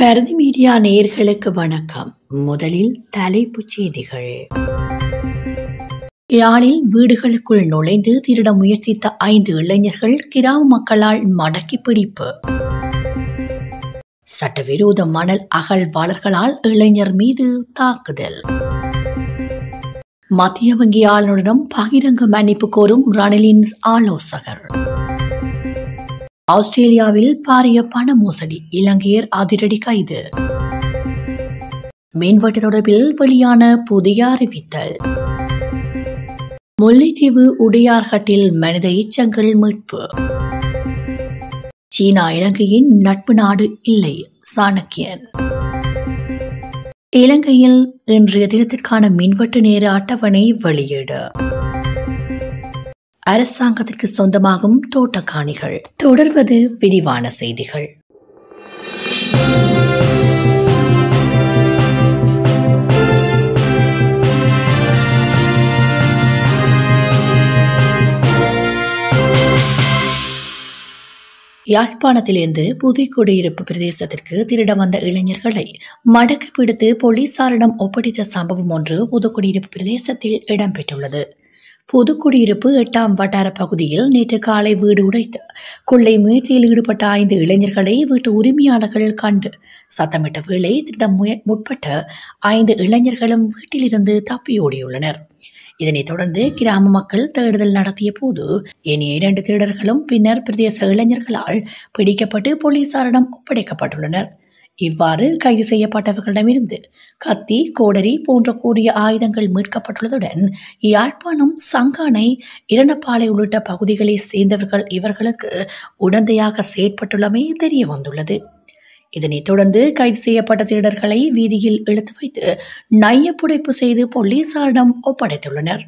பிரதி மீடியா நேர்களுக்கு வணக்கம். முதலில் தலைப்புச் செய்திகள். யாழில் வீடுகளுக்குள் நுழைந்து திருட முயற்சித்த ஐந்து இளைஞர்கள் கிராம மக்களால் மடக்கி பிடிப்பு. சட்டவிரோத மணல் அகழ்வாளர்களால் இளைஞர் மீது தாக்குதல். மத்திய வங்கி ஆளுநரிடம் பகிரங்க மன்னிப்பு கோரும் ரணிலின் ஆலோசகர். ஆஸ்திரேலியாவில் பாரிய பண மோசடி. இலங்கையர் அதிரடி கைது. மீன்வெட்டு தொடர்பில் வெளியான புதிய அறிவித்தல். முல்லைத்தீவு உடையார்கட்டில் மனித எச்சங்கள் மீட்பு. சீனா இலங்கையின் நட்பு நாடு இல்லை சாணக்கியன். இலங்கையில் இன்றைய தினத்திற்கான மின்வெட்டு நேர அட்டவணை வெளியீடு. அரசாங்கத்திற்கு சொந்தமாகும் தோட்டக்காணிகள். தொடர்வது விரிவான செய்திகள். யாழ்ப்பாணத்திலிருந்து புதுக்குடியிருப்பு பிரதேசத்திற்கு திருட வந்த இளைஞர்களை மடக்கு பிடித்து போலீசாரிடம் ஒப்படைத்த சம்பவம் ஒன்று புதுக்குடியிருப்பு பிரதேசத்தில் இடம்பெற்றுள்ளது. பொதுக்குடியிருப்பு எட்டாம் வட்டார பகுதியில் நேற்று காலை வீடு உடைத்து கொள்ளை முயற்சியில் ஈடுபட்ட ஐந்து இளைஞர்களை வீட்டு உரிமையாளர்கள் கண்டு சத்தமிட்ட வேளை திட்டம் முய முற்பட்ட ஐந்து இளைஞர்களும் வீட்டிலிருந்து தப்பியோடியுள்ளனர் இதனைத் தொடர்ந்து கிராம மக்கள் தேடுதல் நடத்திய போது ஏனைய இரண்டு திருடர்களும் பின்னர் பிரதேச இளைஞர்களால் பிடிக்கப்பட்டு போலீசாரிடம் ஒப்படைக்கப்பட்டுள்ளனர். இவ்வாறு கைது செய்யப்பட்டவர்களிடமிருந்து கத்தி கோடரி போன்ற கூறிய ஆயுதங்கள் மீட்கப்பட்டுள்ளதுடன் யாழ்ப்பாணம் சங்கானை இரண்டப்பாளை உள்ளிட்ட பகுதிகளை சேர்ந்தவர்கள் இவர்களுக்கு உடந்தையாக செயற்பட்டுள்ளமை தெரிய வந்துள்ளது இதனைத் தொடர்ந்து கைது செய்யப்பட்ட திருடர்களை வீதியில் இழுத்து வைத்து நையப்புடைப்பு செய்து போலீசாரிடம் ஒப்படைத்துள்ளனர்.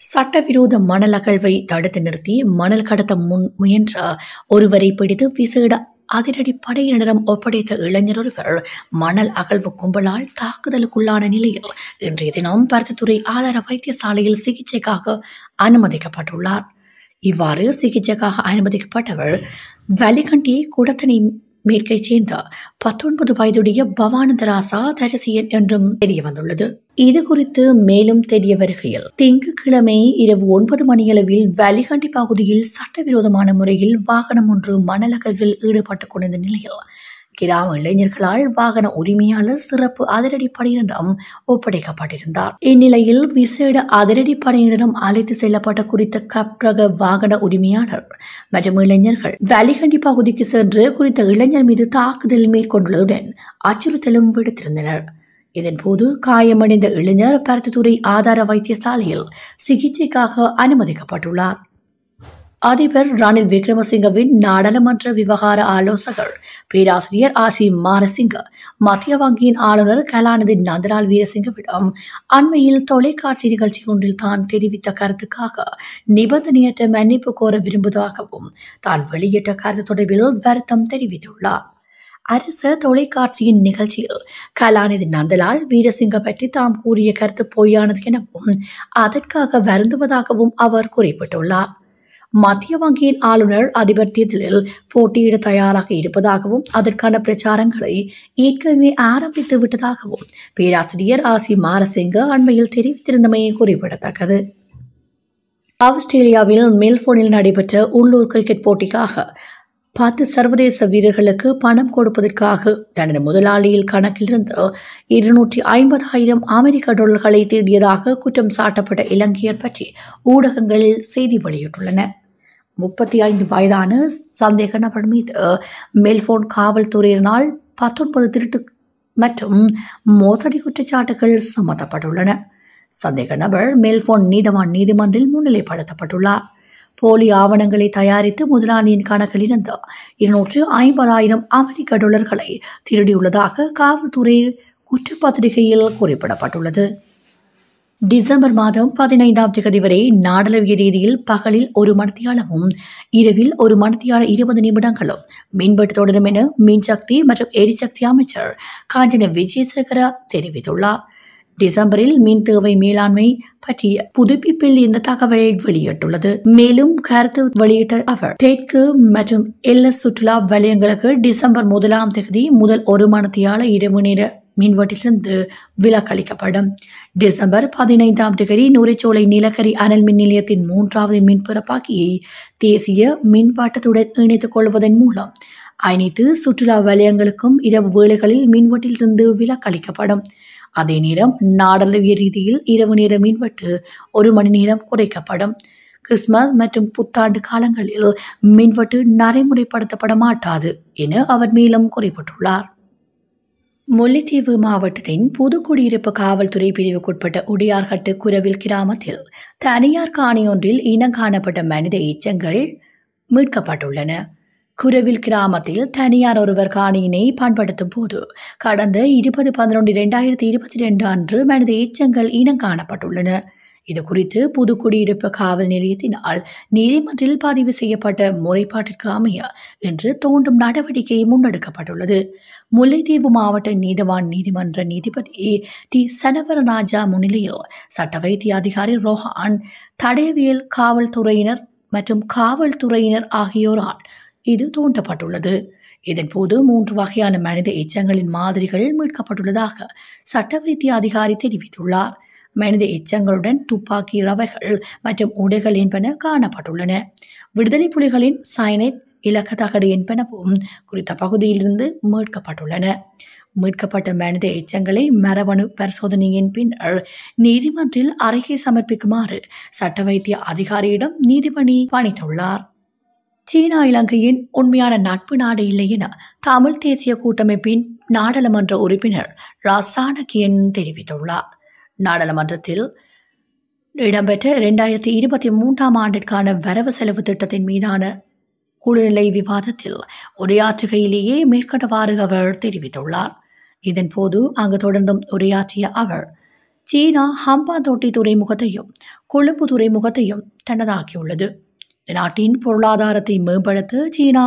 சட்டவிரோத மணல் அகழ்வை தடுத்து நிறுத்தி மணல் கடத்த முன் முயன்ற ஒருவரை பிடித்து விசேட அதிரடி படையினரிடம் ஒப்படைத்த இளைஞர் ஒருவர் மணல் அகழ்வு கும்பலால் தாக்குதலுக்குள்ளான நிலையில் இன்றைய தினம் பருத்தித்துறை ஆதார வைத்தியசாலையில் சிகிச்சைக்காக அனுமதிக்கப்பட்டுள்ளார். இவ்வாறு சிகிச்சைக்காக அனுமதிக்கப்பட்டவர் வலிகண்டி குடத்தனை மேற்கை சேர்ந்த பத்தொன்பது வயதுடைய பவானந்தராசா தரிசியன் என்றும் தெரிய வந்துள்ளது இது குறித்து மேலும் தெரிய வருகையில் திங்கட்கிழமை இரவு ஒன்பது மணியளவில் வலிகண்டி பகுதியில் சட்டவிரோதமான முறையில் வாகனம் ஒன்று மணலகவில் ஈடுபட்டுக் கொண்டிருந்த நிலையில் கிராம இளைஞர்களால் வாகன உரிமையாளர் சிறப்பு அதிரடி படையினரிடம் ஒப்படைக்கப்பட்டிருந்தார். இந்நிலையில் விசேட அதிரடி படையினரிடம் அழைத்து செல்லப்பட்ட குறித்த கப்ரக வாகன உரிமையாளர் மற்றும் இளைஞர்கள் வலிகண்டி பகுதிக்கு சென்று குறித்த இளைஞர் மீது தாக்குதல் மேற்கொண்டுள்ளதுடன் அச்சுறுத்தலும் விடுத்திருந்தனர். இதன்போது காயமடைந்த இளைஞர் பருத்தித்துறை ஆதார வைத்தியசாலையில் சிகிச்சைக்காக அனுமதிக்கப்பட்டுள்ளார். அதிபர் ரணில் விக்ரமசிங்கவின் நாடாளுமன்ற விவகார ஆலோசகர் பேராசிரியர் ஆசி மாரசிங்க மத்திய வங்கியின் ஆளுநர் கலாநிதி நந்தலால் வீரசிங்கவிடம் அண்மையில் தொலைக்காட்சி நிகழ்ச்சி ஒன்றில் தான் தெரிவித்த கருத்துக்காக நிபந்தனையற்ற மன்னிப்பு கோர விரும்புவதாகவும் தான் வெளியிட்ட கருத்து தொடர்பில் வருத்தம் தெரிவித்துள்ளார். அரச தொலைக்காட்சியின் நிகழ்ச்சியில் கலாநிதி நந்தலால் வீரசிங்க பற்றி தாம் கூறிய கருத்து பொய்யானது எனவும் அதற்காக வருந்துவதாகவும் அவர் குறிப்பிட்டுள்ளார். மத்திய வங்கியின் ஆளுநர் அதிபர் தேர்தலில் போட்டியிட தயாராக இருப்பதாகவும் அதற்கான பிரச்சாரங்களை ஏற்கனவே ஆரம்பித்து விட்டதாகவும் பேராசிரியர் ஆசி மாரசிங்க அண்மையில் தெரிவித்திருந்தமை குறிப்பிடத்தக்கது. ஆஸ்திரேலியாவில் மெல்போனில் நடைபெற்ற உள்ளூர் கிரிக்கெட் போட்டிக்காக பத்து சர்வதேச வீரர்களுக்கு பணம் கொடுப்பதற்காக தனது முதலாளியில் கணக்கிலிருந்து இருநூற்றி ஐம்பதாயிரம் அமெரிக்க டாலர்களை திருடியதாக குற்றம் சாட்டப்பட்ட இலங்கையர் பற்றி ஊடகங்களில் செய்தி வெளியிட்டுள்ளன. முப்பத்தி ஐந்து வயதான சந்தேக நபர் மீது மெல்போன் காவல்துறையினால் பத்தொன்பது திருட்டு மற்றும் மோசடி குற்றச்சாட்டுகள் சுமத்தப்பட்டுள்ளன. சந்தேக நபர் மெல்போன் நீதவான் நீதிமன்றில் முன்னிலைப்படுத்தப்பட்டுள்ளார். போலி ஆவணங்களை தயாரித்து முதலாளியின் கணக்கிலிருந்து இருநூற்று ஐம்பதாயிரம் அமெரிக்க டாலர்களை திருடியுள்ளதாக காவல்துறை குற்றப்பத்திரிகையில் குறிப்பிடப்பட்டுள்ளது. டிசம்பர் மாதம் பதினைந்தாம் தேதி வரை நாடளவிய ரீதியில் பகலில் ஒரு மணித்தியாலமும் இரவில் ஒரு மணித்தியால இருபது நிமிடங்களும். மீன்பட்டு தொடரும் என மின்சக்தி மற்றும் எரிசக்தி அமைச்சர் காஞ்சன விஜயசேகர தெரிவித்துள்ளார். டிசம்பரில் மின் தேவை மேலாண்மை பற்றிய புதுப்பிப்பில் இந்த தகவலை வெளியிட்டுள்ளது. மேலும் கருத்து வெளியிட்ட அவர் தெற்கு மற்றும் எல்ல சுற்றுலா வலயங்களுக்கு டிசம்பர் முதலாம் தேதி முதல் ஒரு மணத்தியால இரவு நேர மின்வெட்டிலிருந்து விலக்களிக்கப்படும். டிசம்பர் பதினைந்தாம் தேதி நுரைச்சோலை நிலக்கரி அனல் மின் நிலையத்தின் மூன்றாவது மின்பிறப்பாக்கியை தேசிய மின்வாட்டத்துடன் இணைத்துக் கொள்வதன் மூலம் அனைத்து சுற்றுலா வலயங்களுக்கும் இரவு வேளைகளில் மின்வெட்டிலிருந்து விலக்களிக்கப்படும். அதே நேரம் நாடளவிய ரீதியில் இரவு நேர மின்வெட்டு ஒரு மணி நேரம் குறைக்கப்படும். கிறிஸ்துமஸ் மற்றும் புத்தாண்டு காலங்களில் மின்வெட்டு நடைமுறைப்படுத்தப்பட மாட்டாது என அவர் மேலும் குறிப்பிட்டுள்ளார். முல்லைத்தீவு மாவட்டத்தின் புதுக்குடியிருப்பு காவல்துறை பிரிவுக்குட்பட்ட உடையார்கட்டு குரவில் கிராமத்தில் தனியார் காணியொன்றில் இனம் காணப்பட்ட மனித எச்சங்கள் மீட்கப்பட்டுள்ளன. குரவில் கிராமத்தில் தனியார் ஒருவர் காணியினை பயன்படுத்தும் போது கடந்த இருபது பதினொன்று இரண்டாயிரத்தி இருபத்தி ரெண்டு அன்று மனித எச்சங்கள் இனம் காணப்பட்டுள்ளன. இது குறித்து புதுக்குடியிருப்பு காவல் நிலையத்தினால் நீதிமன்றில் பதிவு செய்யப்பட்ட முறைப்பாட்டிற்கு அமைய இன்று தோண்டும் நடவடிக்கை முன்னெடுக்கப்பட்டுள்ளது. முல்லைத்தீவு மாவட்ட நீதவான் நீதிமன்ற நீதிபதி டி. சனவரராஜா முன்னிலையில் சட்ட வைத்திய அதிகாரி ரோஹான் தடயவியல் காவல்துறையினர் மற்றும் காவல்துறையினர் ஆகியோரால் இது தோண்டப்பட்டுள்ளது. இதன்போது மூன்று வகையான மனித எச்சங்களின் மாதிரிகள் மீட்கப்பட்டுள்ளதாக சட்ட வைத்திய அதிகாரி தெரிவித்துள்ளார். மனித எச்சங்களுடன் துப்பாக்கி ரவைகள் மற்றும் உடைகள் என்பன காணப்பட்டுள்ளன. விடுதலை புலிகளின் சைனைட் இலக்க தகடு என்பனவும் குறித்த பகுதியிலிருந்து மீட்கப்பட்டுள்ளன. மீட்கப்பட்ட மனித எச்சங்களை மரபணு பரிசோதனையின் பின்னர் நீதிமன்றில் அறிக்கை சமர்ப்பிக்குமாறு சட்ட வைத்திய அதிகாரியிடம் நீதிபதி பணித்துள்ளார். சீனா இலங்கையின் உண்மையான நட்பு நாடு இல்லை என தமிழ் தேசிய கூட்டமைப்பின் நாடாளுமன்ற உறுப்பினர் ராசானகியன் தெரிவித்துள்ளார். நாடாளுமன்றத்தில் இடம்பெற்ற இரண்டாயிரத்தி இருபத்தி மூன்றாம் ஆண்டிற்கான வரவு செலவு திட்டத்தின் மீதான குழுநிலை விவாதத்தில் உரையாற்றுகையிலேயே மேற்கண்டவாறு அவர் தெரிவித்துள்ளார். இதன்போது அங்கு தொடர்ந்தும் உரையாற்றிய அவர் சீனா ஹம்பாந்தோட்டை துறைமுகத்தையும் கொழும்பு துறைமுகத்தையும் தனதாக்கியுள்ளது. நாட்டின் பொருளாதாரத்தை மேம்படுத்த சீனா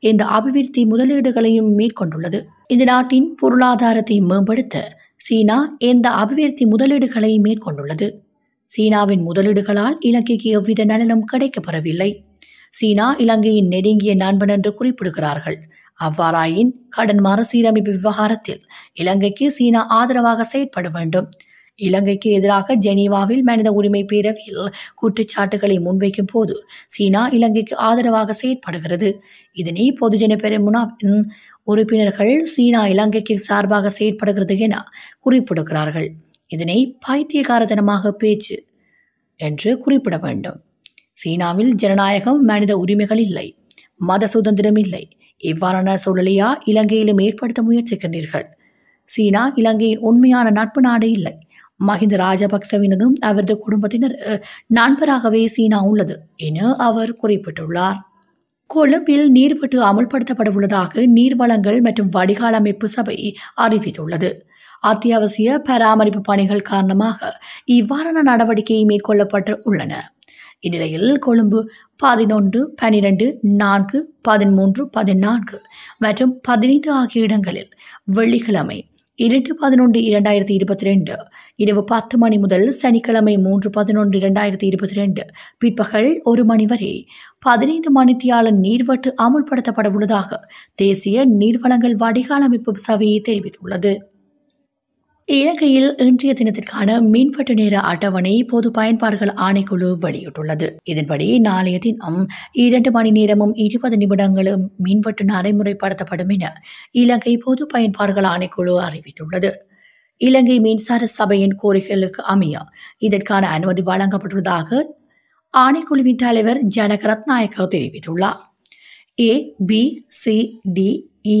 இந்த அபிவிருத்தி முதலீடுகளையும் மேற்கொண்டுள்ளது. இந்த நாட்டின் பொருளாதாரத்தை மேம்படுத்த சீனா எந்த அபிவிருத்தி முதலீடுகளை மேற்கொண்டுள்ளது. சீனாவின் முதலீடுகளால் இலங்கைக்கு எவ்வித நலனும் கிடைக்கப்பெறவில்லை. சீனா இலங்கையின் நெருங்கிய நண்பன் என்று குறிப்பிடுகிறார்கள். அவ்வாறாயின் கடன் மறுசீரமைப்பு விவகாரத்தில் இலங்கைக்கு சீனா ஆதரவாக செயற்பட வேண்டும். இலங்கைக்கு எதிராக ஜெனீவாவில் மனித உரிமை பேரவையில் குற்றச்சாட்டுகளை முன்வைக்கும் போது சீனா இலங்கைக்கு ஆதரவாக செயற்படுகிறது. இதனை பொதுஜன பெருமுனாவின் உறுப்பினர்கள் சீனா இலங்கைக்கு சார்பாக செயற்படுகிறது என குறிப்பிடுகிறார்கள். இதனை பைத்தியகாரதனமாக பேச்சு என்று குறிப்பிட வேண்டும். சீனாவில் ஜனநாயகம் மனித உரிமைகள் இல்லை மத சுதந்திரம் இல்லை. இவ்வாறான சூழலையா இலங்கையிலும் ஏற்படுத்த முயற்சிக்கின்றீர்கள்? சீனா இலங்கையின் உண்மையான நட்பு நாடு இல்லை. மஹிந்த ராஜபக்சவினதும் அவரது குடும்பத்தினர் நண்பராகவே சீனா உள்ளது என அவர் குறிப்பிட்டுள்ளார். கொழும்பில் நீர்வெட்டு அமுல்படுத்தப்பட உள்ளதாக நீர்வளங்கள் மற்றும் வடிகால் அமைப்பு சபை அறிவித்துள்ளது. அத்தியாவசிய பராமரிப்பு பணிகள் காரணமாக இவ்வாறான நடவடிக்கை மேற்கொள்ளப்பட்டு உள்ளன. இந்நிலையில் கொழும்பு பதினொன்று பனிரெண்டு நான்கு பதிமூன்று பதினான்கு மற்றும் பதினைந்து ஆகிய இடங்களில் வெள்ளிக்கிழமை இரண்டு பதினொன்று இரண்டாயிரத்தி இருபத்தி ரெண்டு இரவு பத்து மணி முதல் சனிக்கிழமை மூன்று பதினொன்று இரண்டாயிரத்தி இருபத்தி ரெண்டு பிற்பகல் ஒரு மணி வரை பதினைந்து மணித்தியாளன் நீர்வட்டு அமுல்படுத்தப்பட உள்ளதாக தேசிய நீர்வளங்கள் வடிகால் அமைப்பு சபையை தெரிவித்துள்ளது. இலங்கையில் இன்றைய தினத்திற்கான மின்வெட்டு நேர அட்டவணை பொது பயன்பாடுகள் ஆணைக்குழு வெளியிட்டுள்ளது. இதன்படி நாளைய தினம் இரண்டு மணி நேரமும் இருபது நிமிடங்களும் மின்வெட்டு நடைமுறைப்படுத்தப்படும் என இலங்கை பொது பயன்பாடுகள் ஆணைக்குழு அறிவித்துள்ளது. இலங்கை மின்சார சபையின் கோரிக்கைகளுக்கு அமைய இதற்கான அனுமதி வழங்கப்பட்டுள்ளதாக ஆணைக்குழுவின் தலைவர் ஜனகரத்நாயக்க தெரிவித்துள்ளார். A B C D E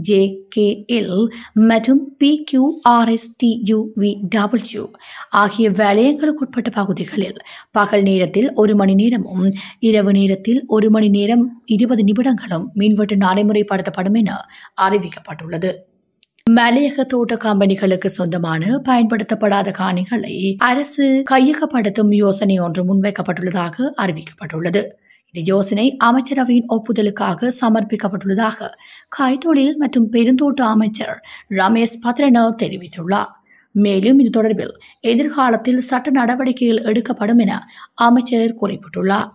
J K L மற்றும் P Q R S T U V W ஆகிய வலயங்களுக்குட்பட்ட பகுதிகளில் பகல் நேரத்தில் ஒரு மணி நேரமும் இரவு நேரத்தில் ஒரு மணி நேரம் இருபது நிமிடங்களும் மின்வெட்டு நடைமுறைப்படுத்தப்படும் என அறிவிக்கப்பட்டுள்ளது. மலையக தோட்ட கம்பெனிகளுக்கு சொந்தமான பயன்படுத்தப்படாத காணிகளை அரசு கையகப்படுத்தும் யோசனை ஒன்று முன்வைக்கப்பட்டுள்ளதாக அறிவிக்கப்பட்டுள்ளது. இந்த யோசனை அமைச்சரவையின் ஒப்புதலுக்காக சமர்ப்பிக்கப்பட்டுள்ளதாக கைத்தொழில் மற்றும் பெருந்தோட்ட அமைச்சர் ரமேஷ் பத்ரனவ் தெரிவித்துள்ளார். மேலும் இது தொடர்பில் எதிர்காலத்தில் சட்ட நடவடிக்கைகள் எடுக்கப்படும் என அமைச்சர் குறிப்பிட்டுள்ளார்.